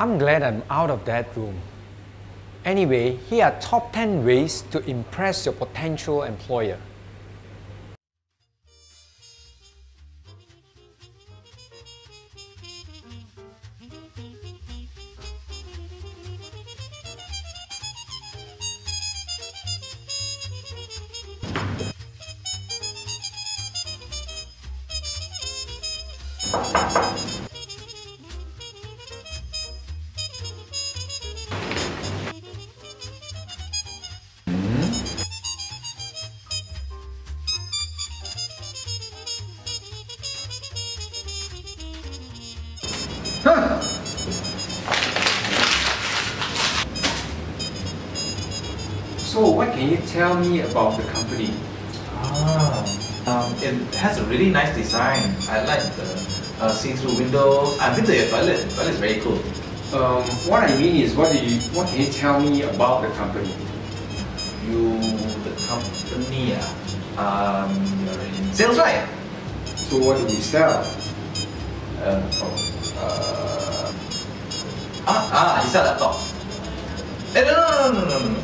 I'm glad I'm out of that room. Anyway, here are top 10 ways to impress your potential employer. So what can you tell me about the company? Ah, um, it has a really nice design. I like the uh, see-through window. I've been to your toilet. The toilet is very cool. Um, what I mean is, what do you, what can you tell me about the company? You, the company, ah, um, you're in sales, right? So what do we sell? Uh, oh, uh, ah, sell laptop. Eh, no, no, no, no, no, no.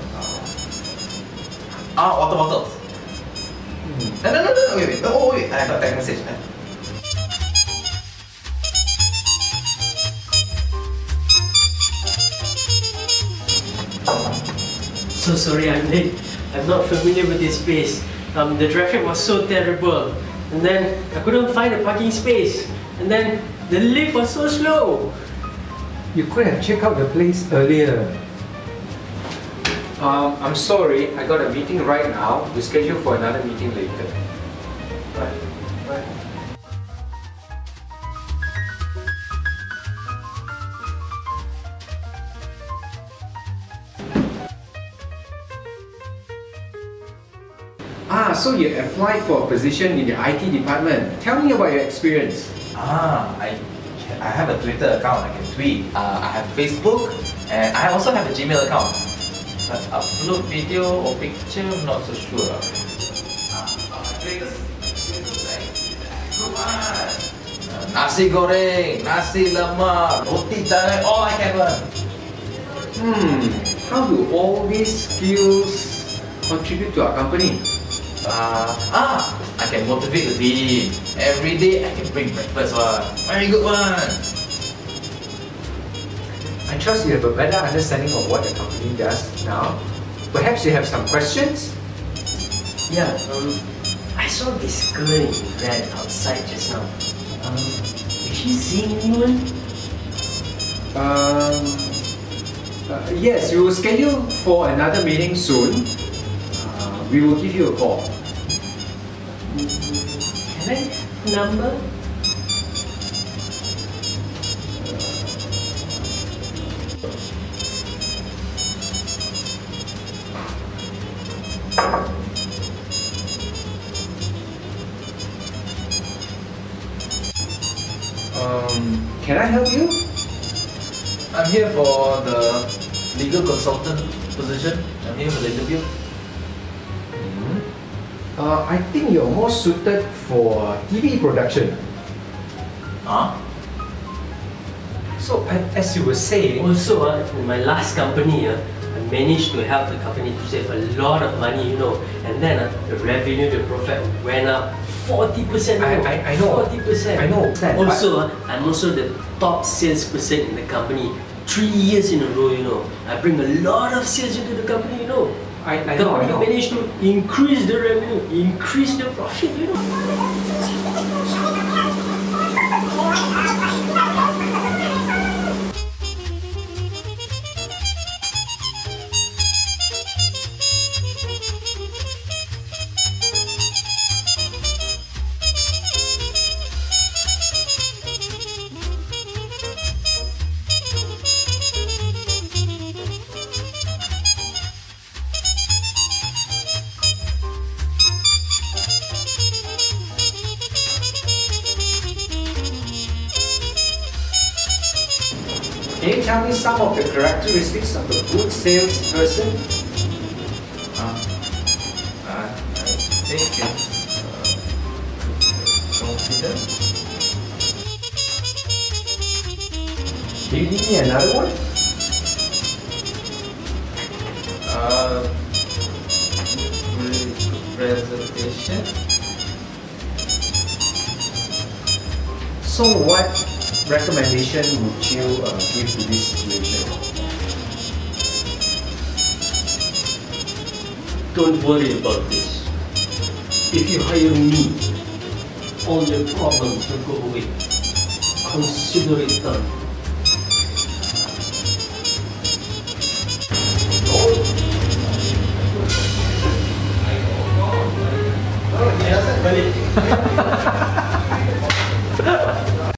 Ah, water bottles. No, no, no, no, no, wait, wait. Oh, wait, I got text message. So sorry I'm late. I'm not familiar with this place. Um, the traffic was so terrible. And then I couldn't find a parking space. And then the lift was so slow. You could have checked out the place earlier. Um, I'm sorry, I got a meeting right now. We schedule for another meeting later. Right, right. Ah, so you applied for a position in the IT department. Tell me about your experience. Ah, I, I have a Twitter account. I can tweet. Uh, I have Facebook, and I also have a Gmail account. But upload video or picture, I'm not so sure. Ah, Nasi goreng, nasi lemak, roti canai, all I can learn. Hmm, how do all these skills contribute to our company? Uh, ah, I can motivate the team. Every day I can bring breakfast one. Very good one. I trust you have a better understanding of what the company does now. Perhaps you have some questions? Yeah, um, I saw this girl in red outside just now. Um, is she seeing anyone? Um, uh, yes, we will schedule for another meeting soon. Uh, we will give you a call. I number? Um, can I help you? I'm here for the legal consultant position. I'm here for the interview. Uh, I think you're more suited for TV production. Huh? So, as you were saying, Also, uh, in my last company, uh, I managed to help the company to save a lot of money, you know. And then uh, the revenue, the profit went up 40%. I- I- I know. 40%. I know that, Also, uh, I'm also the top salesperson in the company. Three years in a row, you know. I bring a lot of sales into the company, you know. I, I know, I know. managed to increase the revenue, increase the profit, you know. Tell me some of the characteristics of a good salesperson? Uh, I, I think it's uh, confident. Can you give me another one? Uh, presentation. So what recommendation would you uh, give to this situation? Don't worry about this. If you hire me, all your problems will go away. Consider it done.